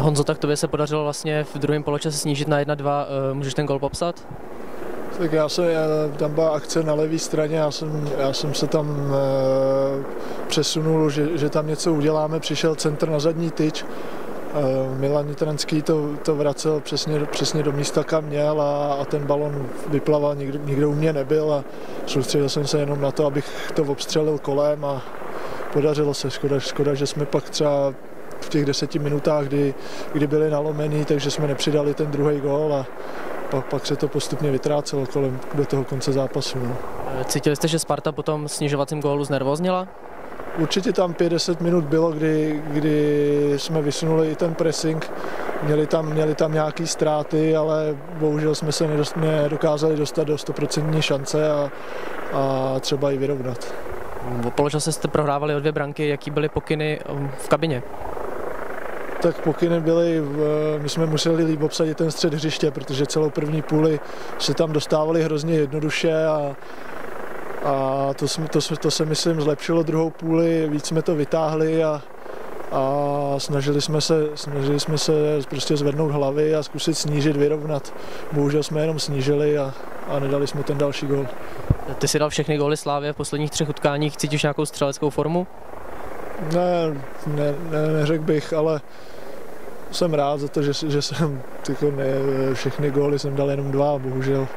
Honzo, tak tobě se podařilo vlastně v druhém poločase snížit na 1-2. Eh, můžeš ten gol popsat? Tak já jsem, já, tam byla akce na levé straně, já jsem, já jsem se tam e, přesunul, že, že tam něco uděláme, přišel centr na zadní tyč, e, Milan Nitranský to, to vracel přesně, přesně do místa, kam měl a, a ten balon vyplaval, nikdo, nikdo u mě nebyl a soustředil jsem se jenom na to, abych to obstřelil kolem a podařilo se. Škoda, škoda že jsme pak třeba těch deseti minutách, kdy, kdy byli nalomený, takže jsme nepřidali ten druhý gól a pak, pak se to postupně vytrácelo kolem do toho konce zápasu. No. Cítili jste, že Sparta potom snižovacím gólu znervoznila? Určitě tam 50 minut bylo, kdy, kdy jsme vysunuli i ten pressing, měli tam, měli tam nějaké ztráty, ale bohužel jsme se nedokázali dostat do 100% šance a, a třeba i vyrovnat. V poločase jste prohrávali o dvě branky, jaký byly pokyny um, v kabině? Tak pokyny byly, my jsme museli líp obsadit ten střed hřiště, protože celou první půli se tam dostávali hrozně jednoduše a, a to, to, to se myslím zlepšilo druhou půli, víc jsme to vytáhli a, a snažili jsme se, snažili jsme se prostě zvednout hlavy a zkusit snížit, vyrovnat. Bohužel jsme jenom snížili a, a nedali jsme ten další gol. Ty si dal všechny góly Slávě v posledních třech utkáních, cítíš nějakou střeleckou formu? Ne, ne, ne neřekl bych, ale jsem rád za to, že, že jsem tyko ne, všechny góly jsem dal jenom dva, bohužel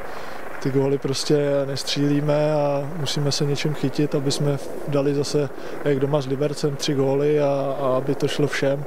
ty góly prostě nestřílíme a musíme se něčím chytit, aby jsme dali zase, jak doma s Libercem, tři góly a, a aby to šlo všem.